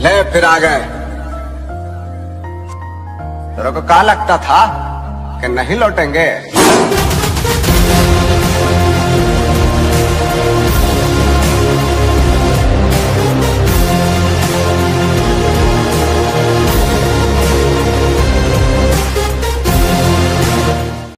ले फिर आ गए। तेरे को कहा लगता था कि नहीं लौटेंगे?